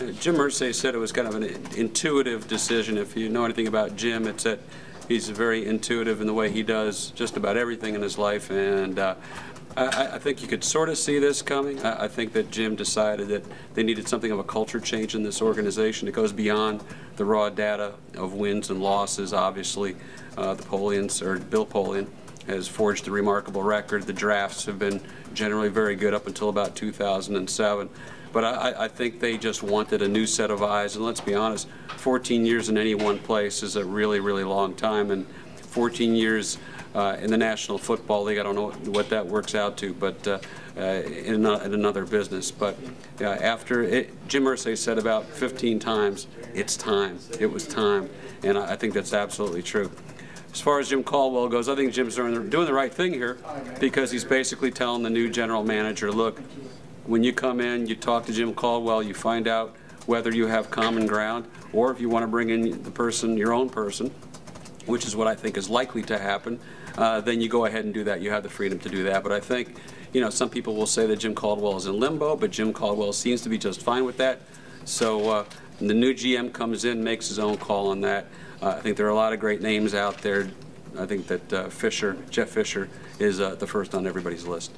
Jim Irsay said it was kind of an intuitive decision. If you know anything about Jim, it's that he's very intuitive in the way he does just about everything in his life. And uh, I, I, think you could sort of see this coming. I, I, think that Jim decided that they needed something of a culture change in this organization. It goes beyond the raw data of wins and losses. Obviously, uh, the Polians, or Bill Polian, has forged a remarkable record. The drafts have been generally very good up until about 2007. But I, I, think they just wanted a new set of eyes. And let's be honest, 14 years in any one place is a really, really long time. And 14 years uh, in the National Football League, I don't know what that works out to, but uh, uh, in, a, in, another business. But after it, Jim Irsay said about 15 times, it's time. It was time. And I, I think that's absolutely true. As far as Jim Caldwell goes, I think Jim's doing the, right thing here because he's basically telling the new general manager, look, when you come in, you talk to Jim Caldwell, you find out whether you have common ground or if you want to bring in the person, your own person, which is what I think is likely to happen, uh, then you go ahead and do that. You have the freedom to do that. But I think, you know, some people will say that Jim Caldwell is in limbo, but Jim Caldwell seems to be just fine with that. So uh, the new GM comes in, makes his own call on that. Uh, I think there are a lot of great names out there. I think that uh, Fisher, Jeff Fisher, is uh, the first on everybody's list.